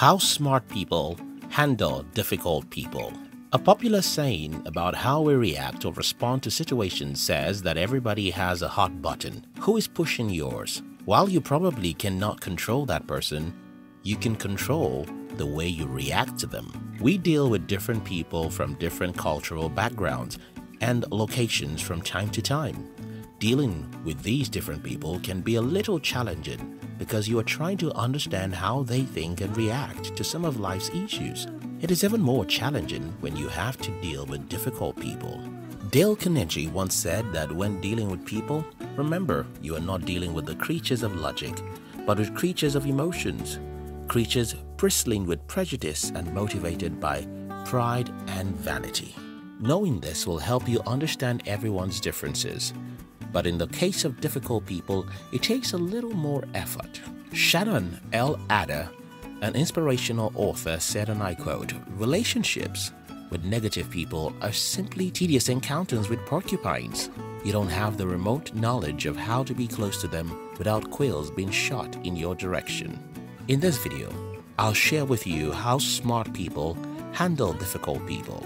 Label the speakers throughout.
Speaker 1: How smart people handle difficult people. A popular saying about how we react or respond to situations says that everybody has a hot button. Who is pushing yours? While you probably cannot control that person, you can control the way you react to them. We deal with different people from different cultural backgrounds and locations from time to time. Dealing with these different people can be a little challenging because you are trying to understand how they think and react to some of life's issues. It is even more challenging when you have to deal with difficult people. Dale Carnegie once said that when dealing with people, remember you are not dealing with the creatures of logic, but with creatures of emotions, creatures bristling with prejudice and motivated by pride and vanity. Knowing this will help you understand everyone's differences, but in the case of difficult people, it takes a little more effort. Shannon L. Alder, an inspirational author said, and I quote, Relationships with negative people are simply tedious encounters with porcupines. You don't have the remote knowledge of how to be close to them without quills being shot in your direction. In this video, I'll share with you how smart people handle difficult people.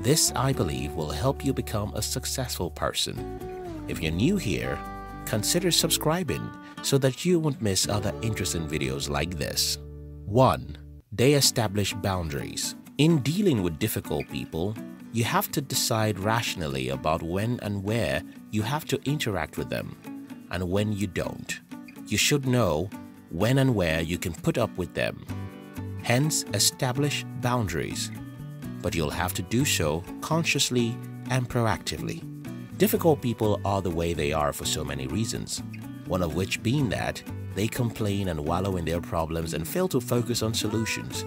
Speaker 1: This, I believe, will help you become a successful person. If you're new here, consider subscribing so that you won't miss other interesting videos like this. 1. They establish boundaries. In dealing with difficult people, you have to decide rationally about when and where you have to interact with them and when you don't. You should know when and where you can put up with them. Hence, establish boundaries. But you'll have to do so consciously and proactively. Difficult people are the way they are for so many reasons, one of which being that they complain and wallow in their problems and fail to focus on solutions.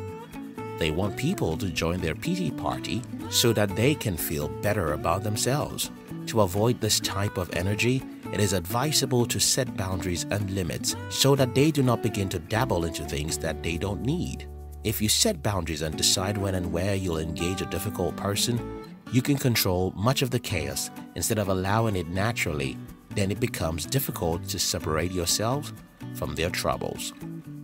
Speaker 1: They want people to join their pity party so that they can feel better about themselves. To avoid this type of energy, it is advisable to set boundaries and limits so that they do not begin to dabble into things that they don't need. If you set boundaries and decide when and where you'll engage a difficult person, you can control much of the chaos instead of allowing it naturally, then it becomes difficult to separate yourselves from their troubles.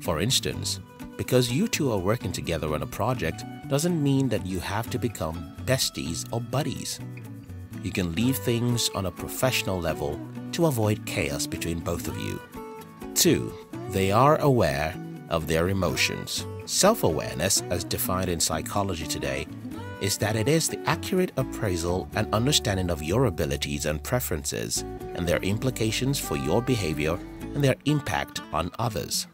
Speaker 1: For instance, because you two are working together on a project doesn't mean that you have to become besties or buddies. You can leave things on a professional level to avoid chaos between both of you. 2. They are aware of their emotions. Self-awareness, as defined in psychology today, is that it is the accurate appraisal and understanding of your abilities and preferences and their implications for your behavior and their impact on others.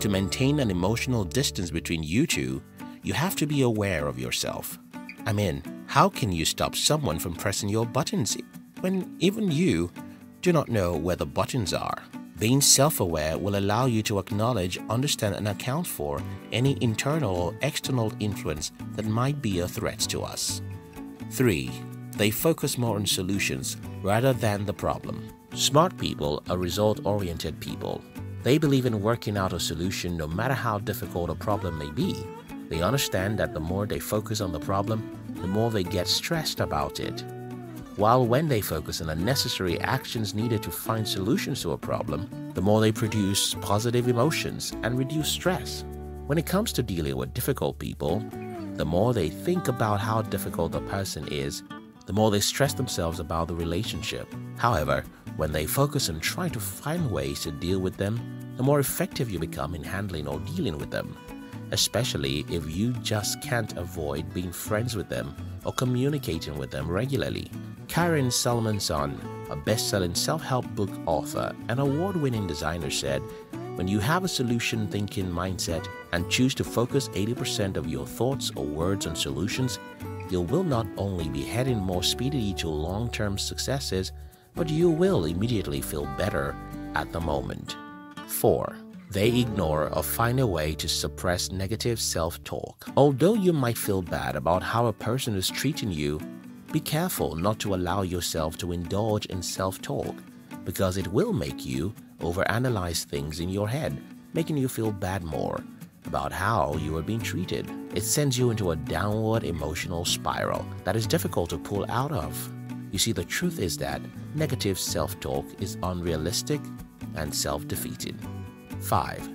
Speaker 1: To maintain an emotional distance between you two, you have to be aware of yourself. I mean, how can you stop someone from pressing your buttons when even you do not know where the buttons are? Being self-aware will allow you to acknowledge, understand and account for any internal or external influence that might be a threat to us. 3. They focus more on solutions rather than the problem. Smart people are result-oriented people. They believe in working out a solution no matter how difficult a problem may be. They understand that the more they focus on the problem, the more they get stressed about it. While when they focus on the necessary actions needed to find solutions to a problem, the more they produce positive emotions and reduce stress. When it comes to dealing with difficult people, the more they think about how difficult the person is, the more they stress themselves about the relationship. However, when they focus on trying to find ways to deal with them, the more effective you become in handling or dealing with them, especially if you just can't avoid being friends with them or communicating with them regularly. Karen Salmansohn, a best-selling self-help book author and award-winning designer said, when you have a solution-thinking mindset and choose to focus 80% of your thoughts or words on solutions, you will not only be heading more speedily to long-term successes, but you will immediately feel better at the moment. 4. They ignore or find a way to suppress negative self-talk. Although you might feel bad about how a person is treating you, be careful not to allow yourself to indulge in self-talk because it will make you overanalyze things in your head, making you feel bad more about how you are being treated. It sends you into a downward emotional spiral that is difficult to pull out of. You see, the truth is that negative self-talk is unrealistic and self-defeating. 5.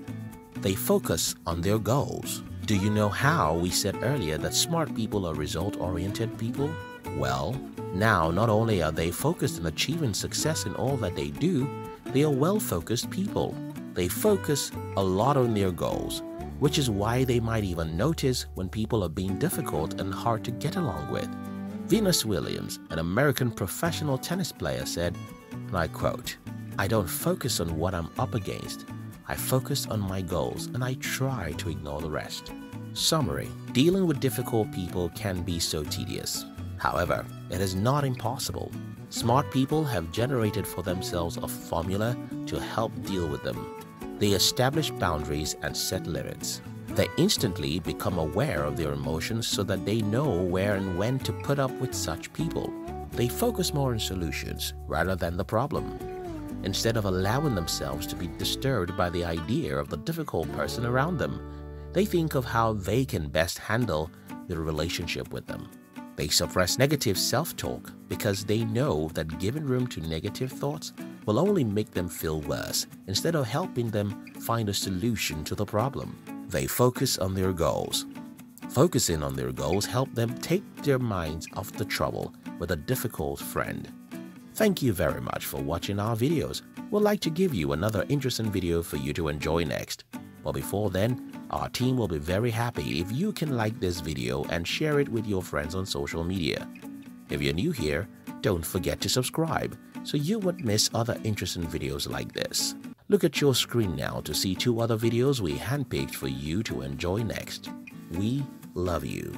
Speaker 1: They focus on their goals. Do you know how we said earlier that smart people are result-oriented people? Well, now not only are they focused on achieving success in all that they do, they are well-focused people. They focus a lot on their goals, which is why they might even notice when people are being difficult and hard to get along with. Venus Williams, an American professional tennis player, said, and I quote, I don't focus on what I'm up against. I focus on my goals and I try to ignore the rest. Summary Dealing with difficult people can be so tedious. However, it is not impossible. Smart people have generated for themselves a formula to help deal with them. They establish boundaries and set limits. They instantly become aware of their emotions so that they know where and when to put up with such people. They focus more on solutions rather than the problem. Instead of allowing themselves to be disturbed by the idea of the difficult person around them, they think of how they can best handle their relationship with them. They suppress negative self-talk because they know that giving room to negative thoughts will only make them feel worse instead of helping them find a solution to the problem. They focus on their goals. Focusing on their goals help them take their minds off the trouble with a difficult friend. Thank you very much for watching our videos. We'd like to give you another interesting video for you to enjoy next. But before then, our team will be very happy if you can like this video and share it with your friends on social media. If you're new here, don't forget to subscribe so you won't miss other interesting videos like this. Look at your screen now to see two other videos we handpicked for you to enjoy next. We love you.